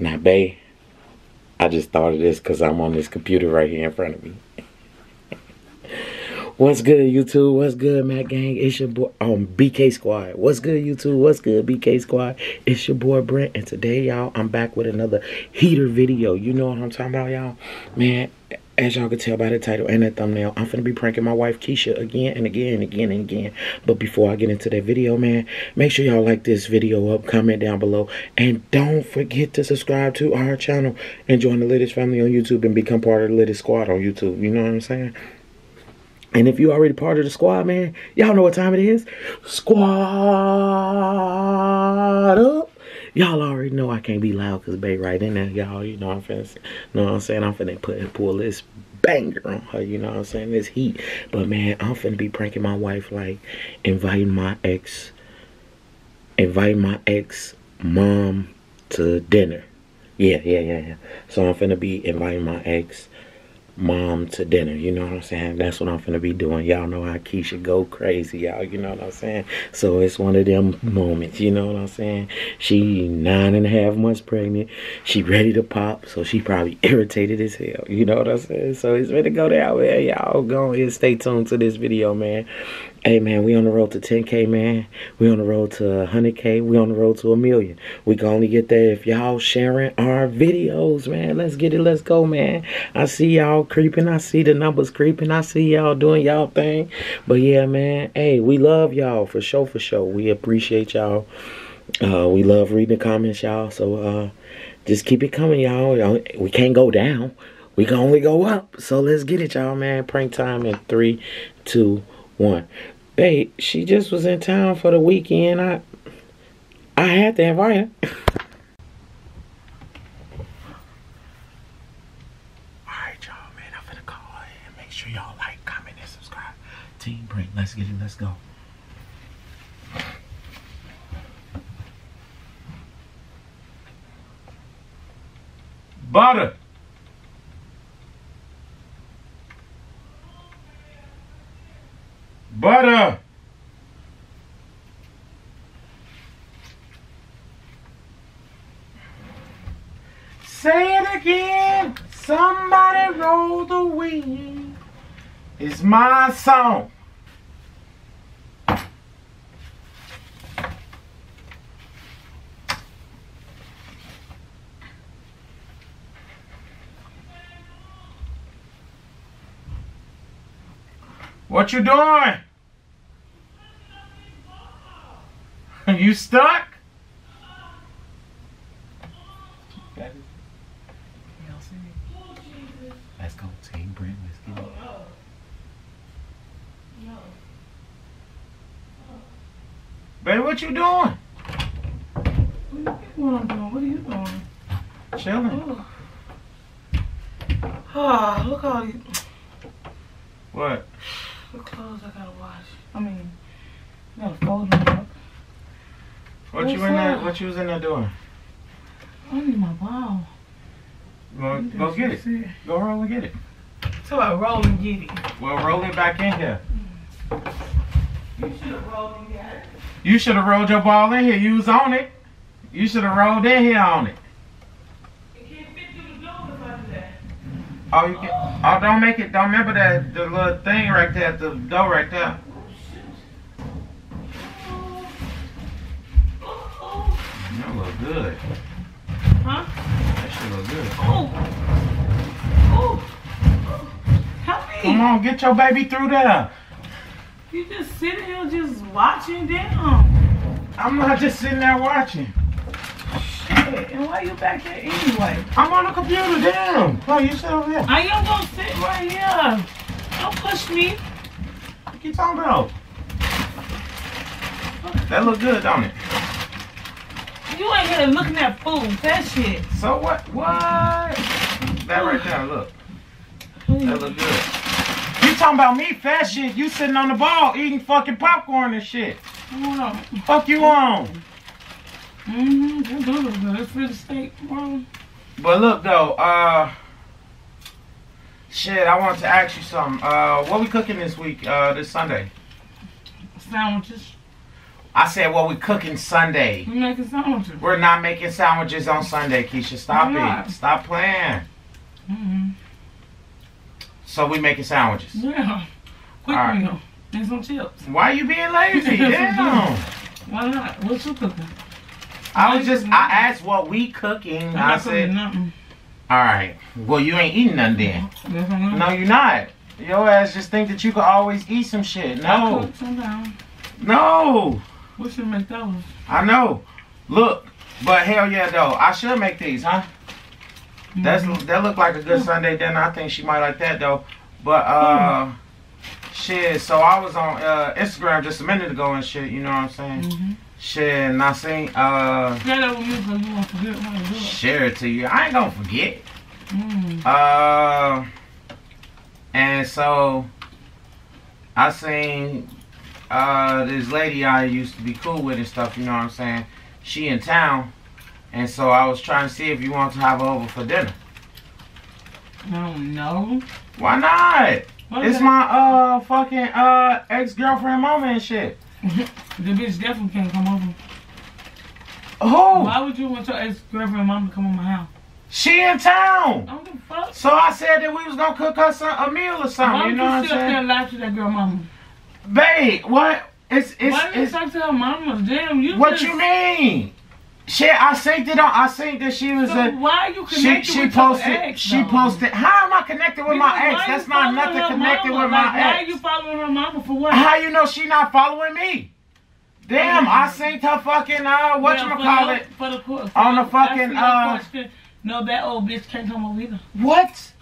Now, Bay, I just thought of this because I'm on this computer right here in front of me. What's good, YouTube? What's good, Mac Gang? It's your boy, um, BK Squad. What's good, YouTube? What's good, BK Squad? It's your boy Brent, and today, y'all, I'm back with another heater video. You know what I'm talking about, y'all? Man, as y'all can tell by the title and the thumbnail, I'm finna be pranking my wife Keisha again and again and again and again. But before I get into that video, man, make sure y'all like this video up, comment down below, and don't forget to subscribe to our channel and join the Littiz family on YouTube and become part of the Littiz squad on YouTube. You know what I'm saying? And if you already part of the squad, man, y'all know what time it is. Squad up. Y'all already know I can't be loud because Bay right in there, y'all. You know I'm finna, know what I'm saying? I'm finna put and pull this banger on her, you know what I'm saying? This heat. But man, I'm finna be pranking my wife, like inviting my ex, inviting my ex mom to dinner. Yeah, yeah, yeah, yeah. So I'm finna be inviting my ex mom to dinner. You know what I'm saying? That's what I'm gonna be doing. Y'all know how Keisha go crazy, y'all. You know what I'm saying? So it's one of them moments. You know what I'm saying? She nine and a half months pregnant. She ready to pop, so she probably irritated as hell. You know what I'm saying? So it's ready to go down. Man. Y'all go ahead, stay tuned to this video, man. Hey man, we on the road to 10k, man. We on the road to 100k. We on the road to a million. We can only get there if y'all sharing our videos, man. Let's get it. Let's go, man. I see y'all creeping. I see the numbers creeping. I see y'all doing y'all thing. But yeah, man. Hey, we love y'all for sure, for sure. We appreciate y'all. Uh, we love reading the comments, y'all. So uh, just keep it coming, y'all. We can't go down. We can only go up. So let's get it, y'all, man. Prank time in three, two one. Babe, she just was in town for the weekend. I I had to invite her. Alright, y'all, man. I'm finna call her and make sure y'all like, comment, and subscribe. Team Brent, let's get it, let's go. Butter. Butter. Say it again. Somebody roll It's my song. What you doing? Are you stuck? Let's go, Team Brent. Let's get it. Baby, what you doing? What I'm doing? What are you doing? Chilling. Ah, look all these What? the clothes I gotta wash. I mean, I gotta fold them up. What you in there? What you was in there doing? I need my ball. Go, go get it. Go roll and get it. So I roll and get. Well, roll it back in here. You should have rolled and got it. You should have rolled your ball in here. You was on it. You should have rolled in here on it. It can't fit through the door if that. Oh, you can. Oh, don't make it. Don't remember that the little thing right there, the door right there. That look good. Huh? That shit look good. Oh. Oh. Come on, get your baby through there. You just sitting here just watching down. I'm not just sitting there watching. Shit. And why you back there anyway? I'm on the computer. Damn. Oh, you sit over here. I am gonna sit right here. Don't push me. What you talking about? That look good, don't it? You ain't here looking at food. That shit. So what? What? That right there, look. That look good. Talking about me, fat shit? You sitting on the ball eating fucking popcorn and shit. Hold on. Fuck you on. Mm-hmm. That do look good. It's the steak, bro. But look though, uh, shit, I wanted to ask you something. Uh, what we cooking this week? Uh, this Sunday? Sandwiches. I said, well, we cooking Sunday. We making sandwiches. We're not making sandwiches on Sunday, Keisha. Stop it. Stop playing. Mm-hmm. So we making sandwiches. Yeah. Quick All right. meal. And some chips. Why you being lazy? Damn. Why not? What you cooking? I was just, I asked what we cooking. I'm I said, nothing. all right. Well, you ain't eating nothing then. Yes, No, you're not. Your ass just think that you could always eat some shit. I No. cook sometimes. No. We should make those. I know. Look. But hell yeah, though. I should make these, huh? That's that looked like a good Sunday dinner. I think she might like that though. But uh, shit. So I was on uh, Instagram just a minute ago and shit. You know what I'm saying? Mm-hmm. Shit, and I seen uh, Share that with me because you won't forget how to it. share it to you. I ain't gonna forget. Mm. Uh, and so I seen uh this lady I used to be cool with and stuff. You know what I'm saying? She in town, and so I was trying to see if you want to have her over for dinner. No, no. Why not? What It's my uh fucking uh ex girlfriend mama and shit. The bitch definitely can't come over. Who? Why would you want your ex girlfriend mom to come in my house? She in town. I don't give a fuck. So I said that we was gonna cook her some, a meal or something. Why You know what you I'm up there saying? and lie to that girl mama? Babe, what? It's it's, Why did you it's talk to her mama? Damn, you what just, you mean? Shit, I synced it on. I synced that she was So a. why are you She connected she with posted your ex, she though? posted. How am I connected with my ex? That's not nothing connected mama? with like, my Why ex. you following her mama for what? How you know she not following me? Damn, I synced her fucking uh what you Well, for call the- it? For the, On the fucking, that's for your uh. No, that old bitch can't come over either. What?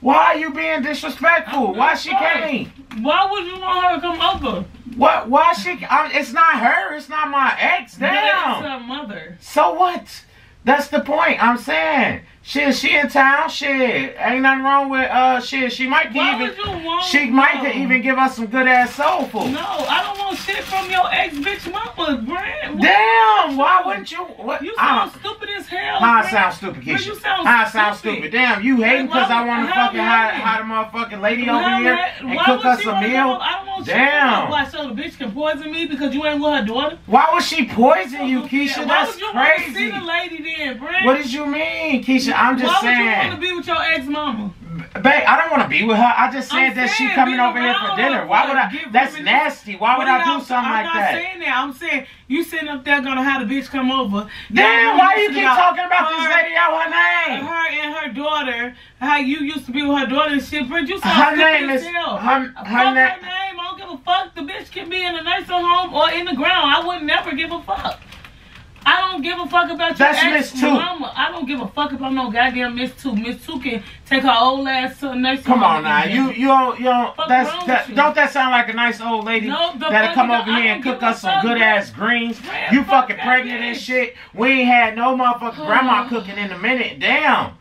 Why are you being disrespectful? Why she can't? Why would you want her to come over? What? Why she? I, it's not her. It's not my ex. Damn. her mother. So what? That's the point. I'm saying. Shit, she in town. Shit, ain't nothing wrong with uh. Shit, she might Why even. would you want She might no. even give us some good ass soul food. No, I don't want shit from your ex bitch mama. What- Damn. Why wouldn't you? What? You sound stupid as hell. How I sound stupid, Keisha? you sound How I sound stupid. Damn, you hating because I want to fucking hide, hide a motherfucking lady over here and cook us a meal? Go- want shit Damn. her. Why, so the bitch can poison me because you ain't with her daughter? Why would she poison you, Keisha? Why That's you to see the lady then, Brand? What did you mean, Keisha? I'm just Why would you want to be with your ex mama? Babe, I don't want to be with her. I just said I'm that she coming over here for dinner. Why would I? That's nasty. Why would I do I'm- something I'm not saying that. I'm saying you sitting up there gonna have the bitch come over. Damn, why you keep talking about this lady out her name? Her and her daughter, how you used to be with her daughter and shit. But you so Her name is her, Fuck her her fuck. The bitch can be in a nursing home or in the ground. I would never give a fuck. I don't give a fuck about your That's ex mama. I don't give a fuck about no goddamn Miss Two. Miss Two can take her old ass to a nursing Come home. on now, you you don't you don't that's that, you? don't that sound like a nice old lady No, that'll come over here and cook us some good ass greens? Man, You fuck fucking pregnant and shit. We ain't had no motherfucking grandma cooking in a minute. Damn.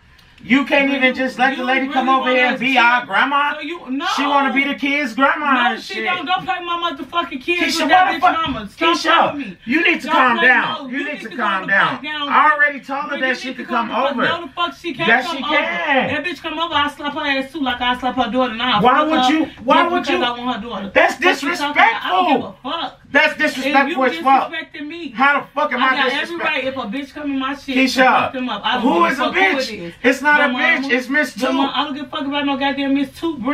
You can't You- even just let the lady come over here and be our grandma. So you, no. She want to be the kids' grandma No, and she shit. don't. Don't play my motherfucking kids Keisha, with that bitch mama. Stop Keisha, me. you need to Don't calm play- down. no, You you need need to to calm down. down. I already told her that she could come over. No, the fuck she can't Yes, come she over. can. That bitch come over, I slap her ass too, like I slap her daughter now. Why would you- why would you- I want her daughter. That's Fuck you talking about? I don't give a fuck. That's disrespectful you as fuck. disrespecting me, How the fuck am I I got every disrespectful? right if a bitch come in my shit Keisha, them up. I don't who is a bitch? it is. It's not a Your bitch. It's Miss Two. mama- I don't give a fuck about no goddamn Miss Two, bro.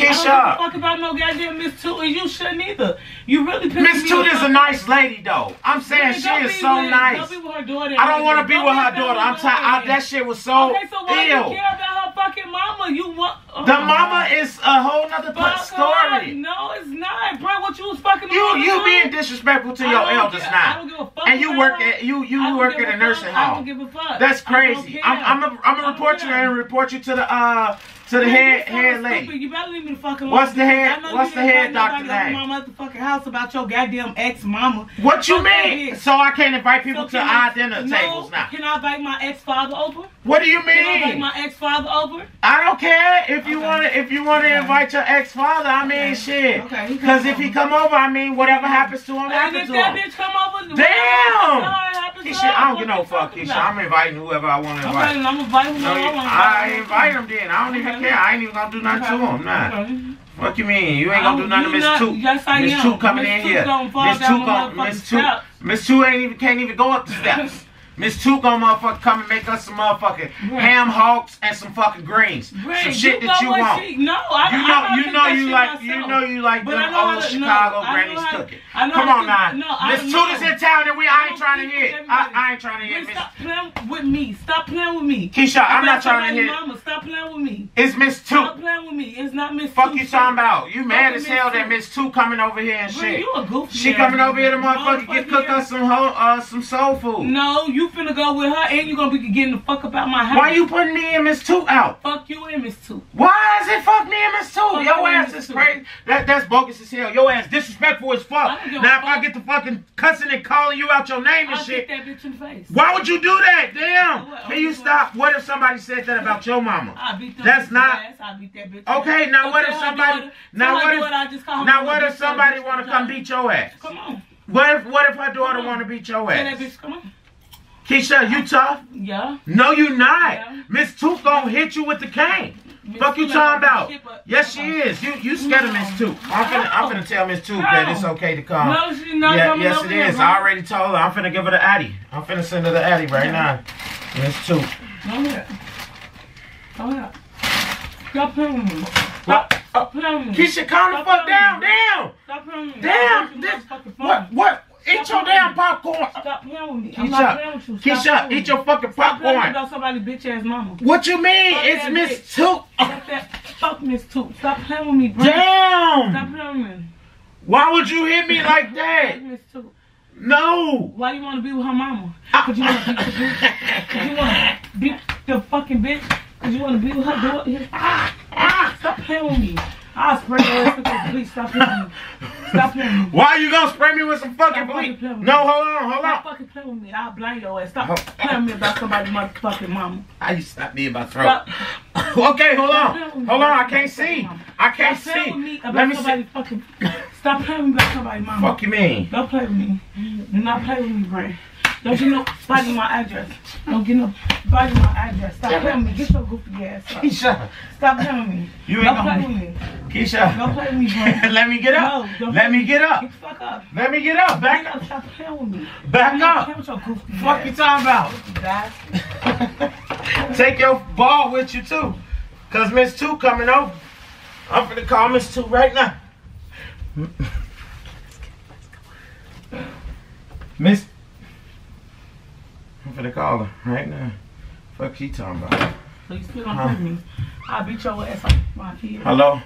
It's I don't give a Keisha. fuck about no goddamn Miss Two, and you shouldn't either. You really pissing Miss Toot is a nice lady though. I'm saying she is so with- nice. Don't be with her daughter. I don't want to be with her daughter. I'm tired. her That shit was so Okay, so why ill. you care about her fucking mama? You want oh The mama God. is a whole nother Fuck her. story. No, it's not, bro. What you was fucking You you being disrespectful to I your elders. I now, don't give a fuck and you work at you I you work at a fuck. nursing I don't home. give a fuck. That's I crazy. I'm I'm a, I'm gonna report you and report you to the uh to the Man, head head stupid. lady. You better leave me the fucking What's the head- what's the head doctor name? My motherfucking house about your goddamn ex mama. What you mean? So I can't invite people to can our I- dinner no, tables now? Can I invite my ex father over? What do you Can I invite mean? my ex father over? I don't care if you Okay. want to if you want to Okay. invite your ex father. I mean Okay. shit. Okay, Because if he come over, I mean whatever happens to him And happens if to that him. bitch come over, Damn! Keisha, I don't give no fuck, Keisha. I'm inviting whoever I want to Okay, invite. I'm inviting No, whoever I want. I invite him then. I don't even Okay. care. I ain't even gonna do nothing to him. Nah. Okay. Fuck you mean? You ain't gonna do nothing to Miss Two. yes, I Miss am. Two coming Miss in Two here. Miss Two the gon' Miss Two. Miss Two ain't even can't even go up the steps. Miss Two gonna motherfucker come and make us some motherfucking Right. ham hocks and some fucking greens. Right, some shit you that you want. She, no, I, You know, gotta you know, you like, you know, you like But them know old to- Chicago I grannies cooking. I Come on now, no, I Miss don't is in town, and we I ain't trying to hear. I. I ain't trying to hear. Miss Stop playing with me. Stop playing with me. Keisha, I'm not trying to hear. Mama, stop playing with me. It's Miss Stop Toot. playing with me. It's not Miss Fuck you talking about? You mad as hell that Miss Two coming over here and shit. you a goofy. She coming over here to motherfucker get cook us some uh some soul food. No, you finna go with her and you gonna be getting the fuck up out my house. Why you putting me and Miss Two out? Fuck you and Miss Two. Why is it fuck me and Miss Two? Fuck Your you ass is crazy. That that's bogus as hell. Your ass disrespectful as fuck. Now if I get to fucking cussing and calling you out your name and I'll shit. that bitch in the face. Why would you do that? Damn. What? Can you oh, stop? What if somebody said that about your mama? I beat That's not- Ass. I beat that bitch. Okay, ass. now what if somebody- daughter- now what if- daughter I just called Now what if somebody wanna come beat your ass? Come on. What if what if her daughter wanna beat your ass? come on. Keisha, you tough? Yeah. No, you not. Yeah. Miss Tooth gonna hit you with the cane. Miss Fuck you talking about? Yes, she is. You you scared of Miss Tooth. I'm finna I'm finna tell Miss Tooth that it's okay to come. No, she's not yeah, coming yes it here, is. bro. I already told her. I'm finna give her the Addy. I'm finna send her the Addy right now. Miss Tooth. Go ahead. Go ahead. Stop playing with me. Stop, stop playing with me. Keisha, calm the fuck down. Damn. Stop playing with me. Damn. This, what what? Eat your damn popcorn. Stop playing with me. I'm not playing with you. Stop Keisha, eat your fucking Stop popcorn. about somebody bitch ass mama. What you mean? Fuck It's Miss. Tooth. Fuck Miss Two. Stop playing with me, bro. Stop playing with me. Why would you hit me like that? Miss Two. No. Why you want to be with her mama? Cause you want to beat the bitch. Cause you want to beat the fucking bitch. Cause you want to be with her daughter. Ah, ah, stop playing with me. I'll spray your ass with this bleach. Stop playing with me. Stop playing with me. Why you gonna spray me with some fucking Stop bleach? with No, hold on, hold on. Stop on. fucking playing with me. I'll blind your ass. Stop Oh. playing me about somebody's motherfucking mama. How you stop me in my Stop. throat? okay, hold Stop on. playing with me Hold on, I can't see. mama. I can't Stop playing with me see. about Let me somebody's see. fucking. Stop playing with me about somebody's mama. Fuck you mean? Don't play with me. Do not play with me, Bray. Don't get nobody my address. Don't get nobody my address. Stop playing with me. Get your goofy ass up. Stop playing with me. You ain't Don't play with me. Keisha. Don't play with me, Bray. Let me get up. No, don't Let me with get up. fuck up. Let me get up. Back Get up. Stop playing with me. Back up. with your goofy Fuck you talking about? Take your ball with you too. Cause Miss Two coming over. I'm finna call Miss Two right now. Miss I'm finna call her right now. Fuck she talking about. So you still gonna play with me. I'll beat your ass like my kid. Hello?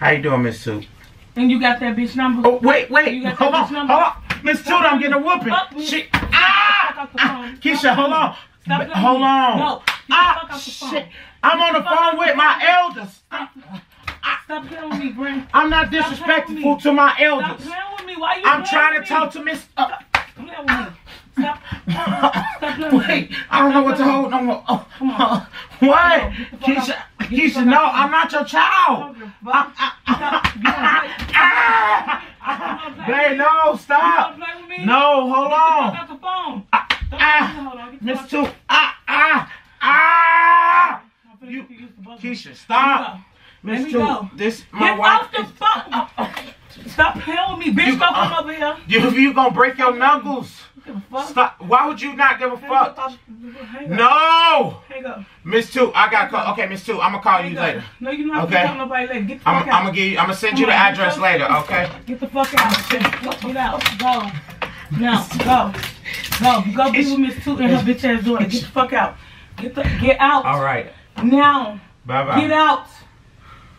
How you doing, Miss Two? And you got that bitch number? Oh wait, wait, You got hold that on, bitch hold on. Miss Two, I'm getting a whooping. Me. She, Fuck ah, off. Keisha, hold on. Stop Hold on. No. Get the fuck Ah, off the phone. shit. I'm on the Get the fuck phone with my elders. Stop playing with me, Brent. I'm not disrespectful to my elders. Stop playing with me. Why you I'm trying to talk to Miss. Uh, Stop playing with me. Stop. Stop playing with wait. I don't know what to hold no more. Oh, Come on. what? Come on, get the fuck Keisha. Get Keisha, no. I'm not your child. Ah, ah. Babe, no, stop. play with me? No, hold Get on. out the phone. Don't hold on. Get the Miss Two. Ah, ah, ah. You- get used to both of Keisha, stop. Miss Two, this my Get wife. off the phone. Stop playing with me, bitch. You- Don't come uh, over here. You, you gonna break your knuckles. Give a fuck. Stop. Why would you not give a fuck? Hang. No. Hang up. Miss Two, I got call. Okay, Miss Two, I'm gonna call Hang you up. later. No, you're not Okay. gonna tell nobody later. Get the I'm, fuck I'm out. gonna give you. I'm gonna send you the on, address get later. Okay. Get the fuck out. Get out. Go. Now, go. Go. Go be with Miss Two and her bitch ass daughter. Get the fuck out. Get the get out. All right. Now. Bye bye. Get out.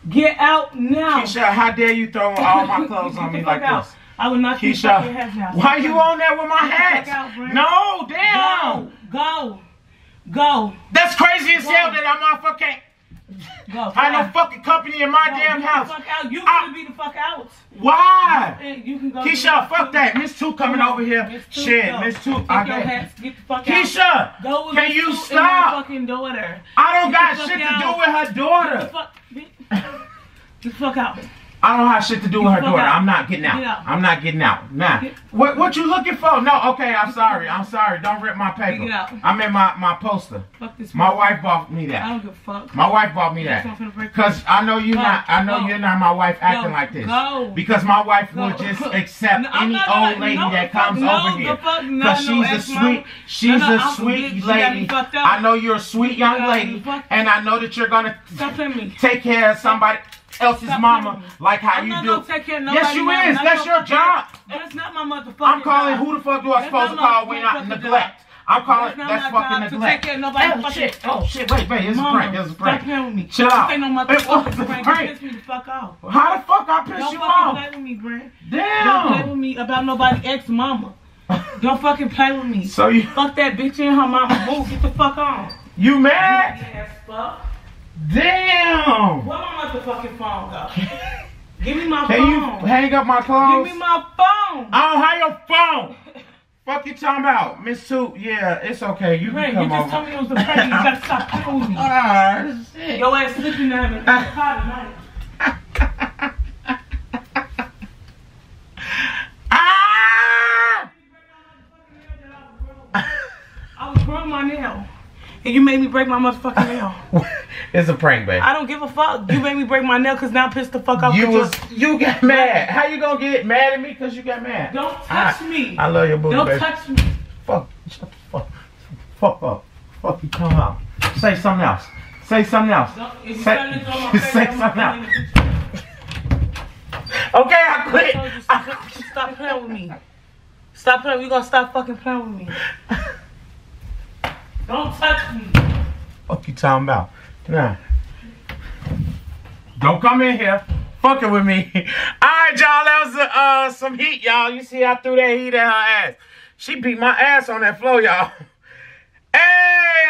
Get out now. Keisha, how dare you throw all my clothes on me like out. this? I will not fucking Keisha, now. why you on there with my Get the hats? fuck out, Brent. No, damn. Go. Go. Go. That's crazy as hell that I'm motherfucking. Go. I no fucking company in my Go. damn house. Fuck out. You gonna be the fuck out. Why? And you can go. Keisha, fuck that. Miss Two coming over here. Miss Two, Shit, go. Miss Two. Take I your hats. Get the fuck out. Keisha, Go with can Miss you Two and stop? fucking daughter. I don't Get got shit to do with her Get the daughter. fuck. Get the fuck out. I don't have shit to do with her daughter. out. I'm not getting out. Out. I'm not getting out. Nah. Get- What what you looking for? No, okay, I'm sorry. I'm sorry. Don't rip my paper. Get out. I'm in my, my poster. Fuck this. My wife bought me that. I don't give a fuck. My wife bought me that. not finna break Cause I know you Go. not I know Go. you're not my wife acting Go. like this. Go. Because my wife will just accept No, any old lady no, that comes no, over here. fuck- no, Cause no, she's a sweet she's a sweet bitch, you got me lady. I know you're a sweet young lady and I know that you're gonna Stop playing me. take care of somebody else's Stop mama like how I'm you do. take care of yes, you mama. is. That's your job. That's not my motherfucking I'm calling. job. Who the fuck do I supposed to call when motherfucking neglect? job. I'm calling. That's That's fucking job to take neglect. care of nobody Oh shit! Oh shit! Wait, wait! It's a prank. It's a Stop playing with me. Chill This out. ain't no motherfucking a prank. prank. You piss me the fuck off. How the fuck I piss Don't you fucking play with me, Brent. Damn. Don't play with me about nobody ex mama. Don't fucking play with me. So you Fuck that bitch and her mama. Move, get the fuck on. you mad? Ass fuck. Damn. Where my motherfucking phone go? Give me my Can you phone. hang up my phone. Give me my phone. I don't have your phone. Fuck you talking about, Miss Sue, Yeah, it's okay. You Brent, can you come just told me it was the prank. You gotta stop with me. Ah, shit. Your ass sleeping now in the car tonight. ah! I was growing my nail. And you made me break my motherfucking nail. it's a prank, babe. I don't give a fuck. You made me break my nail because now I'm pissed the fuck off. You was you got mad. How you gonna get mad at me because you got mad? Don't touch I- me. I love your booty, Don't baby. touch me. Fuck. Shut the fuck. Fuck up. Fuck you. Come out. Say something else. Say something else. Say- to my face, say something else. put it in the Okay, I I quit. you, stop, stop playing with me. Stop playing. You gonna stop fucking playing with me. Don't touch me. Fuck you talking about? Nah. Don't come in here. Fucking with me. Alright, y'all. That was uh, some heat, y'all. You see I threw that heat at her ass. She beat my ass on that floor, y'all. Hey,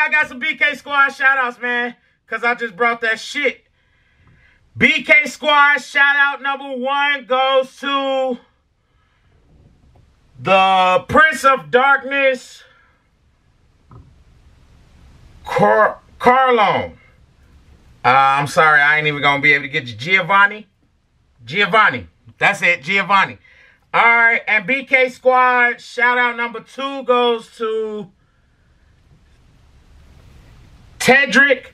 I got some BK Squad shout outs, man. Cause I just brought that shit. BK Squad shout out number one goes to the Prince of Darkness. Car Carlone. Uh, I'm sorry, I ain't even gonna be able to get you. Giovanni. Giovanni. That's it, Giovanni. All right, and BK Squad shout out number two goes to Tedrick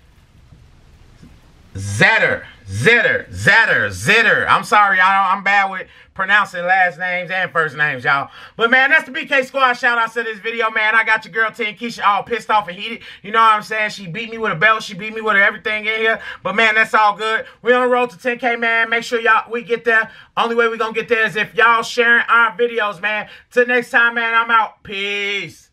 Zetter. Zitter, Zetter, Zitter. I'm sorry, y'all. I'm bad with pronouncing last names and first names, y'all. But man, that's the BK Squad shout out to this video, man. I got your girl Team Keisha all pissed off and heated. You know what I'm saying? She beat me with a belt. She beat me with everything in here. But man, that's all good. We on the road to 10K, man. Make sure y'all we get there. Only way we gonna get there is if y'all sharing our videos, man. Till next time, man. I'm out. Peace.